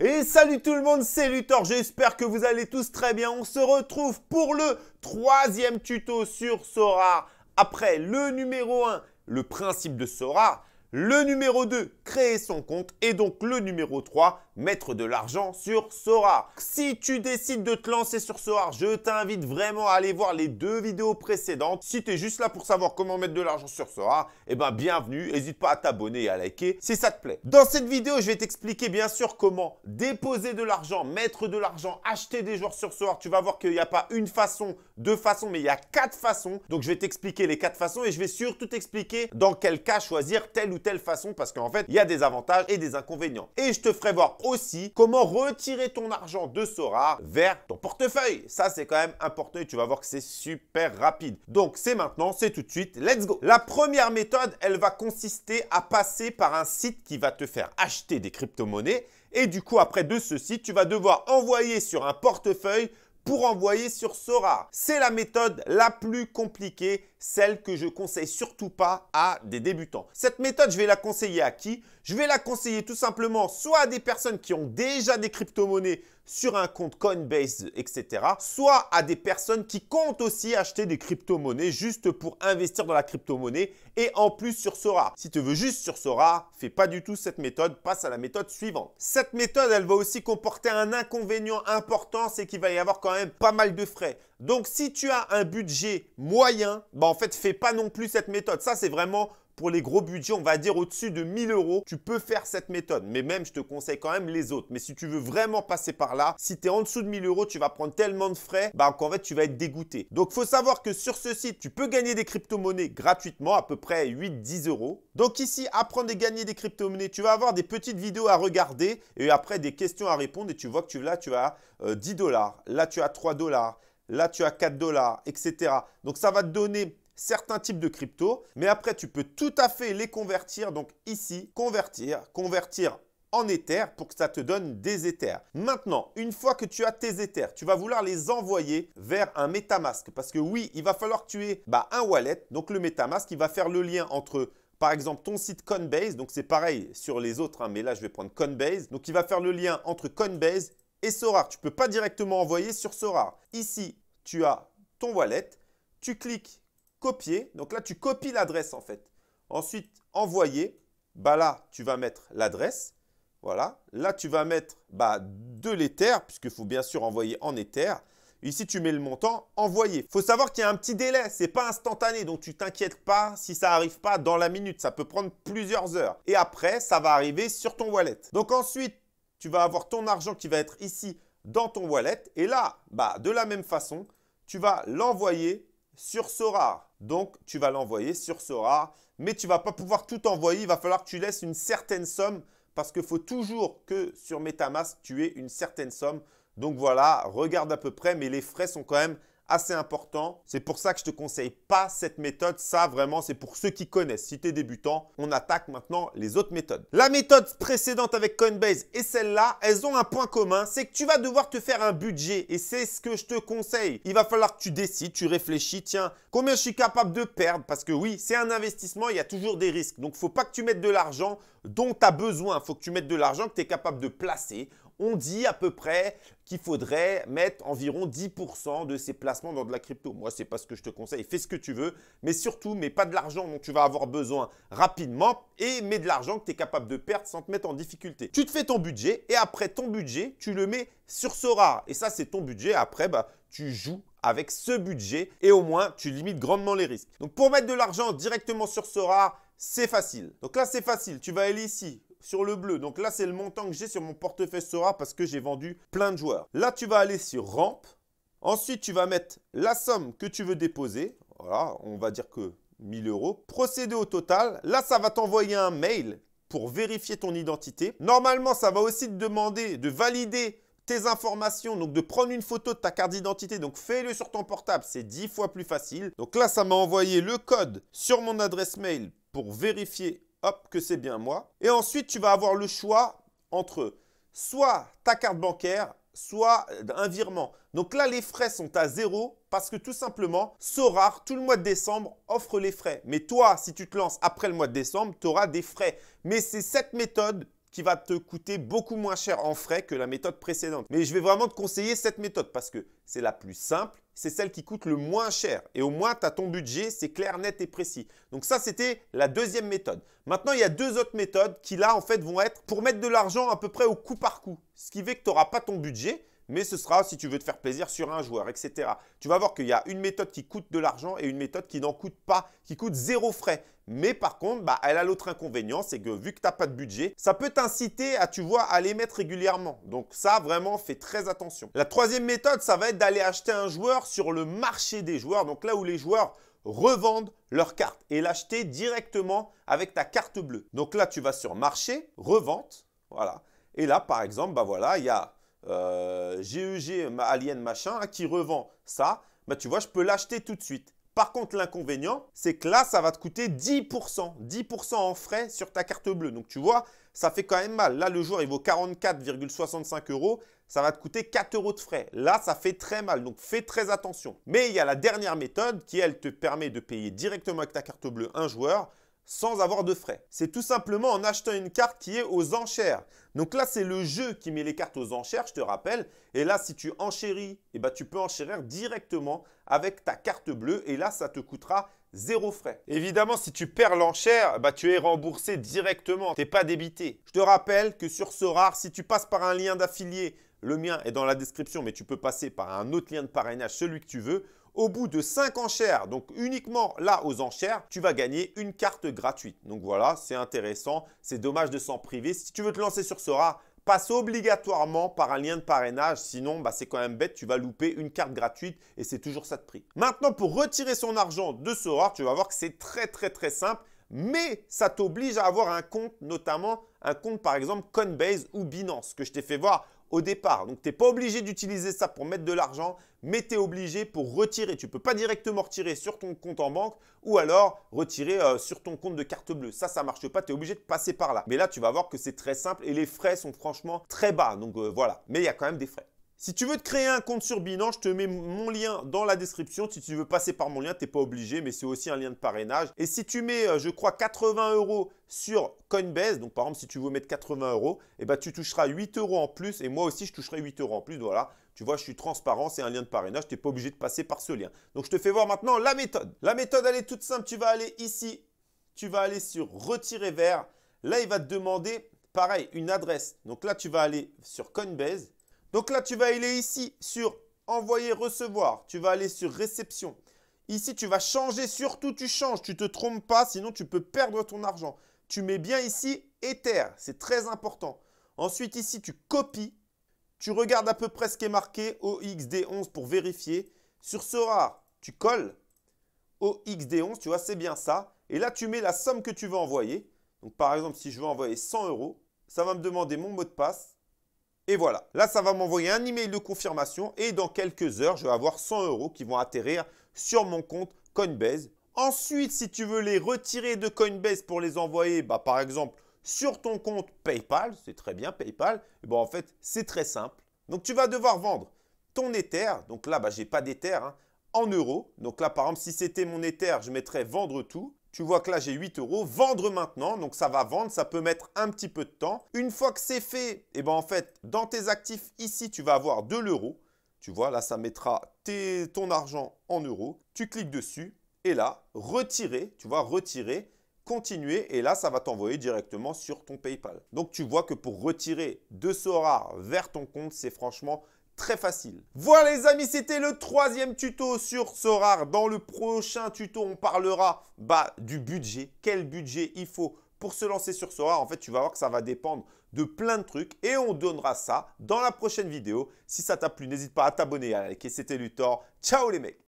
Et salut tout le monde, c'est Luthor, j'espère que vous allez tous très bien. On se retrouve pour le troisième tuto sur Sora. Après le numéro 1, le principe de Sora, le numéro 2, créer son compte. Et donc le numéro 3, mettre de l'argent sur Sora. Si tu décides de te lancer sur Sora, je t'invite vraiment à aller voir les deux vidéos précédentes. Si tu es juste là pour savoir comment mettre de l'argent sur Sora, eh ben bienvenue. N'hésite pas à t'abonner et à liker si ça te plaît. Dans cette vidéo, je vais t'expliquer bien sûr comment déposer de l'argent, mettre de l'argent, acheter des joueurs sur Sora. Tu vas voir qu'il n'y a pas une façon, deux façons, mais il y a quatre façons. Donc je vais t'expliquer les quatre façons et je vais surtout t'expliquer dans quel cas choisir telle ou telle façon parce qu'en fait, il y a des avantages et des inconvénients. Et je te ferai voir aussi comment retirer ton argent de Sora vers ton portefeuille. Ça, c'est quand même important et tu vas voir que c'est super rapide. Donc, c'est maintenant, c'est tout de suite. Let's go La première méthode, elle va consister à passer par un site qui va te faire acheter des crypto-monnaies. Et du coup, après de ce site, tu vas devoir envoyer sur un portefeuille pour envoyer sur Sora. C'est la méthode la plus compliquée, celle que je conseille surtout pas à des débutants. Cette méthode, je vais la conseiller à qui? Je vais la conseiller tout simplement soit à des personnes qui ont déjà des crypto-monnaies sur un compte Coinbase, etc. Soit à des personnes qui comptent aussi acheter des crypto-monnaies juste pour investir dans la crypto-monnaie et en plus sur Sora. Si tu veux juste sur Sora, fais pas du tout cette méthode, passe à la méthode suivante. Cette méthode, elle va aussi comporter un inconvénient important, c'est qu'il va y avoir quand même pas mal de frais. Donc si tu as un budget moyen, bah en fait, fais pas non plus cette méthode. Ça, c'est vraiment pour les gros budgets, on va dire au-dessus de 1000 euros, tu peux faire cette méthode. Mais même, je te conseille quand même les autres. Mais si tu veux vraiment passer par là, si tu es en dessous de 1000 euros, tu vas prendre tellement de frais bah, qu'en fait, tu vas être dégoûté. Donc, faut savoir que sur ce site, tu peux gagner des crypto-monnaies gratuitement, à peu près 8-10 euros. Donc ici, apprendre à gagner des crypto-monnaies, tu vas avoir des petites vidéos à regarder et après des questions à répondre. Et tu vois que tu, là, tu as 10 euh, dollars. Là, tu as 3 dollars. Là, tu as 4 dollars, etc. Donc, ça va te donner certains types de crypto, mais après, tu peux tout à fait les convertir. Donc ici, convertir, convertir en Ether pour que ça te donne des Ethers. Maintenant, une fois que tu as tes Ethers, tu vas vouloir les envoyer vers un MetaMask. Parce que oui, il va falloir que tu aies bah, un wallet. Donc le MetaMask, il va faire le lien entre par exemple, ton site Coinbase, donc c'est pareil sur les autres, hein, mais là, je vais prendre Coinbase. Donc, il va faire le lien entre Coinbase et Sora. Tu ne peux pas directement envoyer sur Sora. Ici, tu as ton wallet. Tu cliques copier. Donc là, tu copies l'adresse en fait. Ensuite, envoyer. Bah là, tu vas mettre l'adresse. Voilà. Là, tu vas mettre bah, de l'Ether, puisqu'il faut bien sûr envoyer en Ether. Ici, tu mets le montant envoyé. Il faut savoir qu'il y a un petit délai. Ce n'est pas instantané. Donc, tu t'inquiètes pas si ça n'arrive pas dans la minute. Ça peut prendre plusieurs heures. Et après, ça va arriver sur ton wallet. Donc, ensuite, tu vas avoir ton argent qui va être ici dans ton wallet. Et là, bah, de la même façon, tu vas l'envoyer sur Sora. Donc, tu vas l'envoyer sur Sora, mais tu ne vas pas pouvoir tout envoyer. Il va falloir que tu laisses une certaine somme parce qu'il faut toujours que sur Metamask, tu aies une certaine somme. Donc voilà, regarde à peu près, mais les frais sont quand même assez important. C'est pour ça que je te conseille pas cette méthode. Ça, vraiment, c'est pour ceux qui connaissent. Si tu es débutant, on attaque maintenant les autres méthodes. La méthode précédente avec Coinbase et celle-là, elles ont un point commun. C'est que tu vas devoir te faire un budget et c'est ce que je te conseille. Il va falloir que tu décides, tu réfléchis. Tiens, combien je suis capable de perdre? Parce que oui, c'est un investissement, il y a toujours des risques. Donc, il ne faut pas que tu mettes de l'argent dont tu as besoin. Il faut que tu mettes de l'argent que tu es capable de placer on dit à peu près qu'il faudrait mettre environ 10% de ces placements dans de la crypto. Moi, ce n'est pas ce que je te conseille. Fais ce que tu veux, mais surtout, mets pas de l'argent dont tu vas avoir besoin rapidement et mets de l'argent que tu es capable de perdre sans te mettre en difficulté. Tu te fais ton budget et après ton budget, tu le mets sur Sora. Et ça, c'est ton budget. Après, bah, tu joues avec ce budget et au moins, tu limites grandement les risques. Donc, pour mettre de l'argent directement sur Sora, c'est facile. Donc là, c'est facile. Tu vas aller ici, sur le bleu. Donc là, c'est le montant que j'ai sur mon portefeuille Sora parce que j'ai vendu plein de joueurs. Là, tu vas aller sur Ramp. Ensuite, tu vas mettre la somme que tu veux déposer. Voilà, on va dire que 1000 euros. Procéder au total. Là, ça va t'envoyer un mail pour vérifier ton identité. Normalement, ça va aussi te demander de valider tes informations, donc de prendre une photo de ta carte d'identité. Donc fais-le sur ton portable, c'est 10 fois plus facile. Donc là, ça m'a envoyé le code sur mon adresse mail pour vérifier hop, que c'est bien moi. Et ensuite, tu vas avoir le choix entre soit ta carte bancaire, soit un virement. Donc là, les frais sont à zéro parce que tout simplement, Sorar, tout le mois de décembre, offre les frais. Mais toi, si tu te lances après le mois de décembre, tu auras des frais. Mais c'est cette méthode qui va te coûter beaucoup moins cher en frais que la méthode précédente. Mais je vais vraiment te conseiller cette méthode parce que c'est la plus simple, c'est celle qui coûte le moins cher. Et au moins, tu as ton budget, c'est clair, net et précis. Donc ça, c'était la deuxième méthode. Maintenant, il y a deux autres méthodes qui là, en fait, vont être pour mettre de l'argent à peu près au coup par coup. Ce qui fait que tu n'auras pas ton budget, mais ce sera si tu veux te faire plaisir sur un joueur, etc. Tu vas voir qu'il y a une méthode qui coûte de l'argent et une méthode qui n'en coûte pas, qui coûte zéro frais. Mais par contre, bah, elle a l'autre inconvénient, c'est que vu que tu n'as pas de budget, ça peut t'inciter à, tu vois, à les mettre régulièrement. Donc ça, vraiment, fais très attention. La troisième méthode, ça va être d'aller acheter un joueur sur le marché des joueurs. Donc là où les joueurs revendent leurs cartes et l'acheter directement avec ta carte bleue. Donc là, tu vas sur marché, revente, voilà. Et là, par exemple, bah voilà, il y a GEG euh, Alien machin qui revend ça, bah tu vois, je peux l'acheter tout de suite. Par contre, l'inconvénient, c'est que là, ça va te coûter 10%. 10% en frais sur ta carte bleue. Donc, tu vois, ça fait quand même mal. Là, le jour, il vaut 44,65 euros. Ça va te coûter 4 euros de frais. Là, ça fait très mal. Donc, fais très attention. Mais il y a la dernière méthode qui, elle, te permet de payer directement avec ta carte bleue un joueur sans avoir de frais. C'est tout simplement en achetant une carte qui est aux enchères. Donc là, c'est le jeu qui met les cartes aux enchères, je te rappelle. Et là, si tu enchéris, eh ben, tu peux enchérir directement avec ta carte bleue. Et là, ça te coûtera zéro frais. Évidemment, si tu perds l'enchère, bah, tu es remboursé directement. Tu n'es pas débité. Je te rappelle que sur ce rare, si tu passes par un lien d'affilié, le mien est dans la description, mais tu peux passer par un autre lien de parrainage, celui que tu veux au bout de 5 enchères, donc uniquement là aux enchères, tu vas gagner une carte gratuite. Donc voilà, c'est intéressant. C'est dommage de s'en priver. Si tu veux te lancer sur rare, passe obligatoirement par un lien de parrainage. Sinon, bah, c'est quand même bête, tu vas louper une carte gratuite et c'est toujours ça de prix. Maintenant, pour retirer son argent de rare, tu vas voir que c'est très très très simple. Mais ça t'oblige à avoir un compte, notamment un compte par exemple Coinbase ou Binance, que je t'ai fait voir au départ. Donc, tu n'es pas obligé d'utiliser ça pour mettre de l'argent, mais tu es obligé pour retirer. Tu ne peux pas directement retirer sur ton compte en banque ou alors retirer euh, sur ton compte de carte bleue. Ça, ça ne marche pas. Tu es obligé de passer par là. Mais là, tu vas voir que c'est très simple et les frais sont franchement très bas. Donc, euh, voilà. Mais il y a quand même des frais. Si tu veux te créer un compte sur Binance, je te mets mon lien dans la description. Si tu veux passer par mon lien, tu n'es pas obligé, mais c'est aussi un lien de parrainage. Et si tu mets, euh, je crois, 80 euros sur Coinbase, donc par exemple, si tu veux mettre 80 euros, eh ben, tu toucheras 8 euros en plus. Et moi aussi, je toucherai 8 euros en plus. Voilà, tu vois, je suis transparent, c'est un lien de parrainage. Tu n'es pas obligé de passer par ce lien. Donc, je te fais voir maintenant la méthode. La méthode, elle est toute simple. Tu vas aller ici, tu vas aller sur retirer vers. Là, il va te demander, pareil, une adresse. Donc là, tu vas aller sur Coinbase. Donc là, tu vas aller ici sur envoyer, recevoir. Tu vas aller sur réception. Ici, tu vas changer, surtout tu changes, tu ne te trompes pas, sinon tu peux perdre ton argent. Tu mets bien ici Ether, c'est très important. Ensuite, ici, tu copies. Tu regardes à peu près ce qui est marqué OXD11 pour vérifier. Sur ce rare, tu colles OXD11, tu vois, c'est bien ça. Et là, tu mets la somme que tu veux envoyer. Donc, par exemple, si je veux envoyer 100 euros, ça va me demander mon mot de passe. Et voilà, là, ça va m'envoyer un email de confirmation et dans quelques heures, je vais avoir 100 euros qui vont atterrir sur mon compte Coinbase. Ensuite, si tu veux les retirer de Coinbase pour les envoyer, bah, par exemple, sur ton compte PayPal, c'est très bien PayPal, et ben, en fait, c'est très simple. Donc, tu vas devoir vendre ton Ether. Donc là, bah, je n'ai pas d'Ether hein, en euros. Donc là, par exemple, si c'était mon Ether, je mettrais vendre tout. Tu vois que là, j'ai 8 euros. Vendre maintenant, donc ça va vendre, ça peut mettre un petit peu de temps. Une fois que c'est fait, et eh ben en fait, dans tes actifs ici, tu vas avoir de l'euro. Tu vois, là, ça mettra ton argent en euros. Tu cliques dessus et là, retirer, tu vois, retirer, continuer et là, ça va t'envoyer directement sur ton PayPal. Donc, tu vois que pour retirer de Sora vers ton compte, c'est franchement très facile. Voilà les amis, c'était le troisième tuto sur Sorar. Dans le prochain tuto, on parlera bah, du budget. Quel budget il faut pour se lancer sur Sorar? En fait, tu vas voir que ça va dépendre de plein de trucs et on donnera ça dans la prochaine vidéo. Si ça t'a plu, n'hésite pas à t'abonner et à liker. C'était Luthor. Ciao les mecs